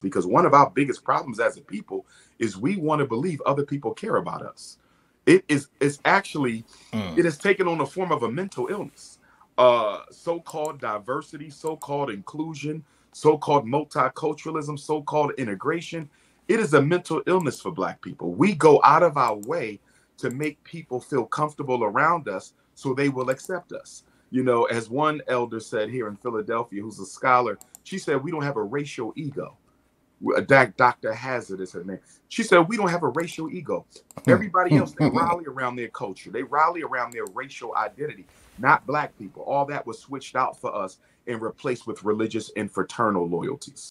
because one of our biggest problems as a people is we want to believe other people care about us. It is it's actually mm. it has taken on the form of a mental illness. Uh, so-called diversity, so-called inclusion, so-called multiculturalism, so-called integration. It is a mental illness for black people. We go out of our way to make people feel comfortable around us so they will accept us. You know, as one elder said here in Philadelphia, who's a scholar, she said, We don't have a racial ego. Uh, Dr. Hazard is her name. She said, We don't have a racial ego. Hmm. Everybody else, they hmm. Hmm. rally around their culture, they rally around their racial identity, not black people. All that was switched out for us and replaced with religious and fraternal loyalties.